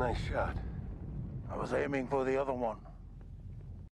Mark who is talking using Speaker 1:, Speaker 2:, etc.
Speaker 1: Nice shot. I was aiming for the other one.